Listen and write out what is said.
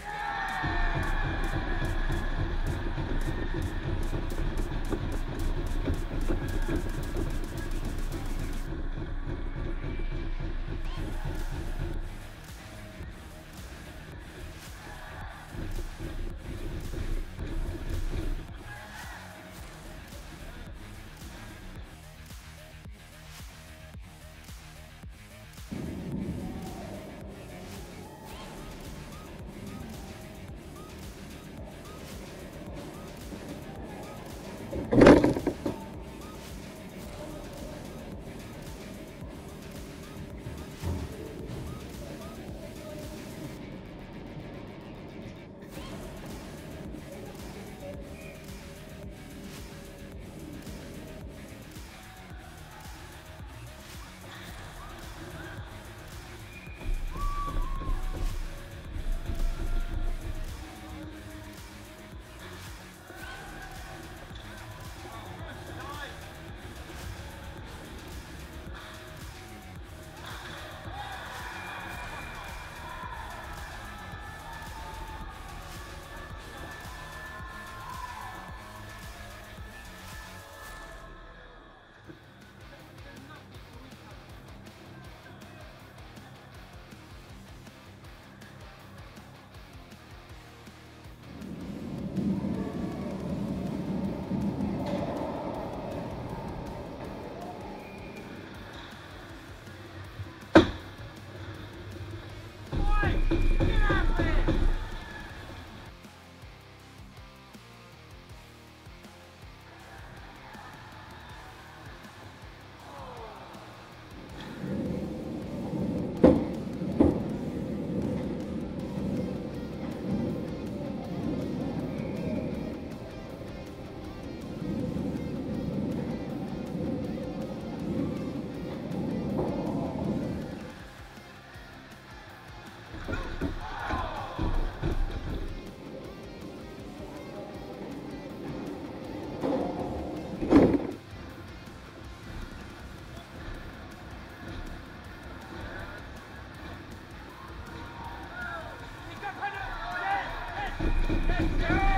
Yeah. Let's go!